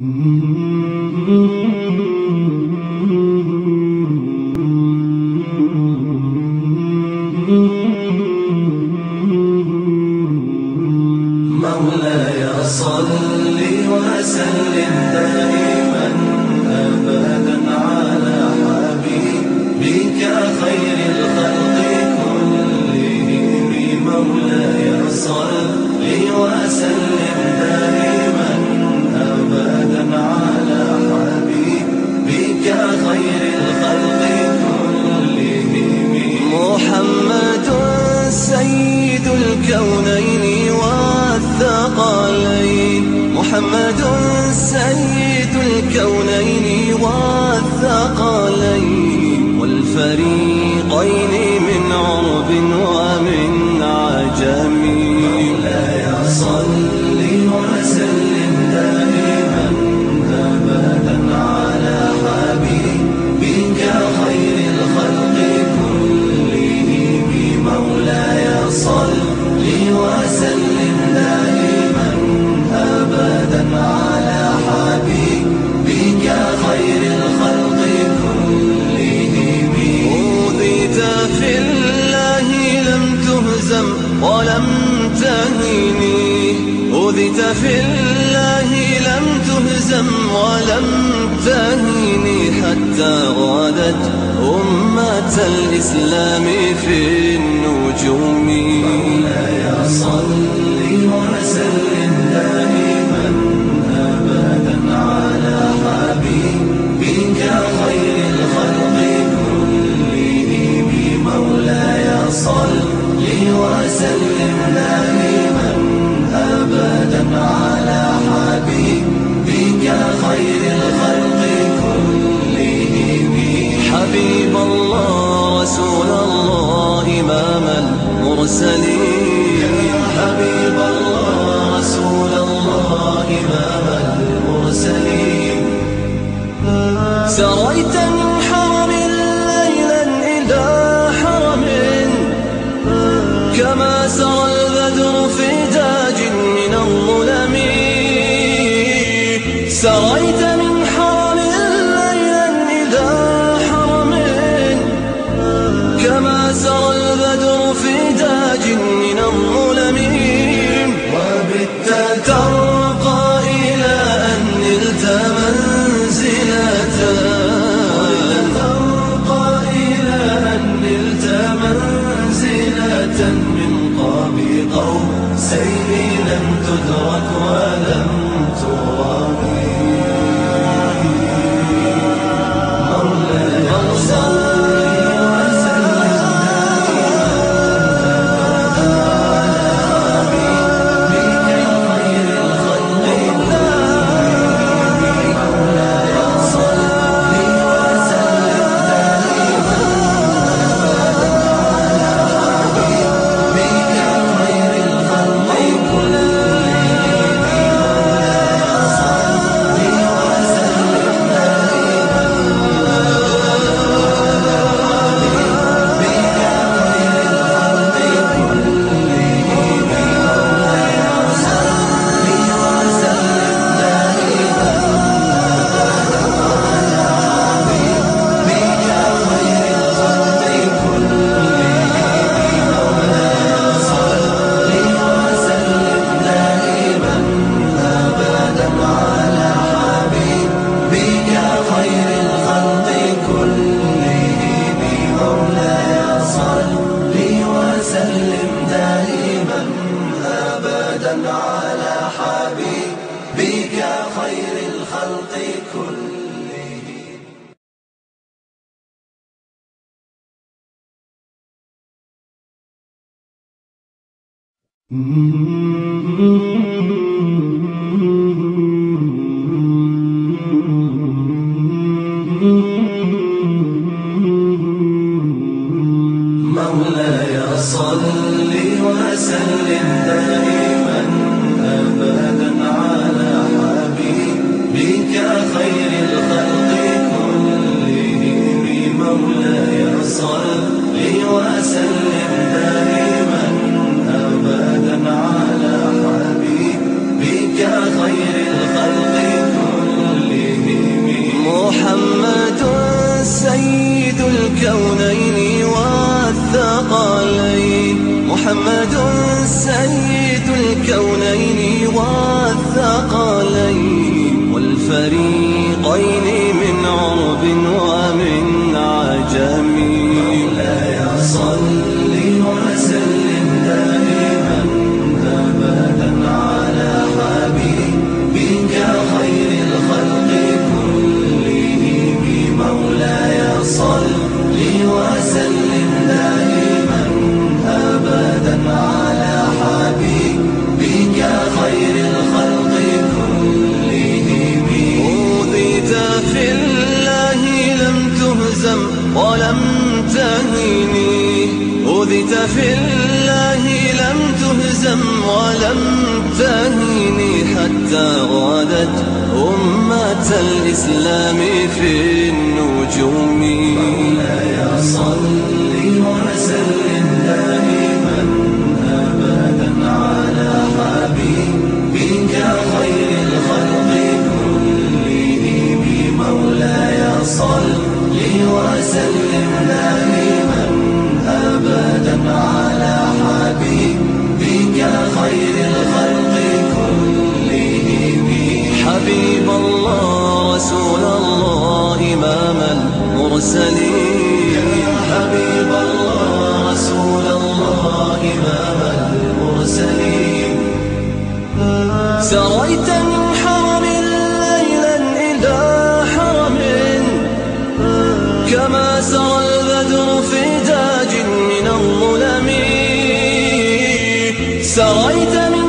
Mm-hmm. الإسلام في النجوم. مولاي صلي وسلم دائما أبدا على حبيبك خير الخلق كلهم مولاي صلي وسلم دائما أبدا على حبيبك خير الخلق كلهم حبيب الله رسول الله إمام المرسلين حبيب الله رسول الله إمام المرسلين سريت من حرم ليلا إلى حرم. كما سرى البدر في داج من الظلم. سريت من Mm-hmm. ولم تهيني حتى غادت أمة الإسلام في النجوم. يا صلي المرسلين. حبيب الله رسول الله إمام المرسلين. سريت من حرم ليلا إلى حرم. كما سرى البدر في داج من الظلم. سريت من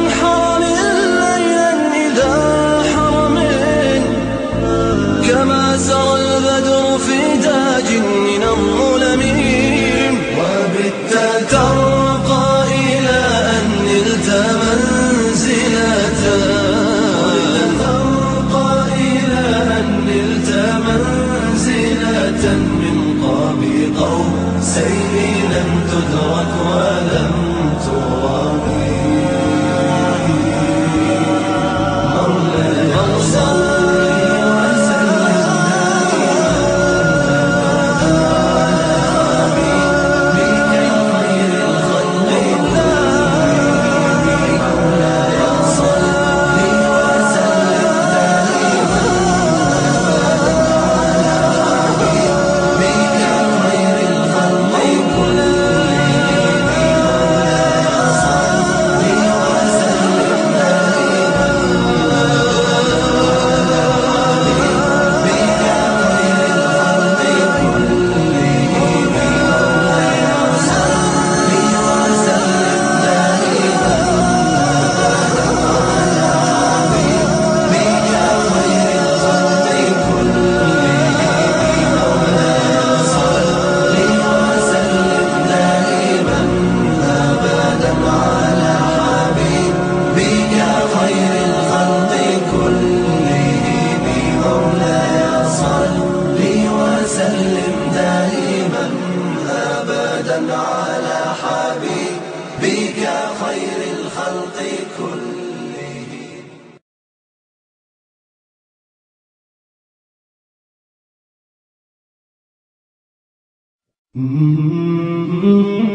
Mm-hmm.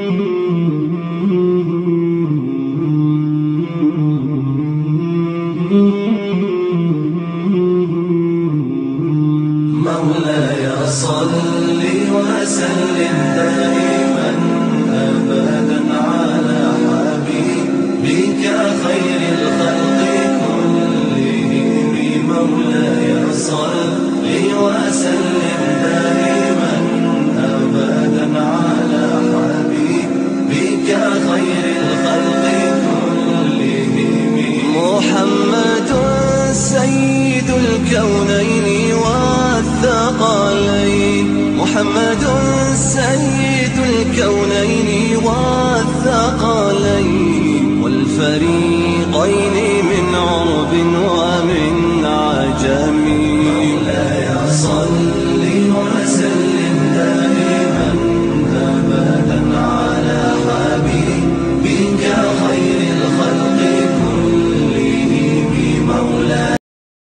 爱你。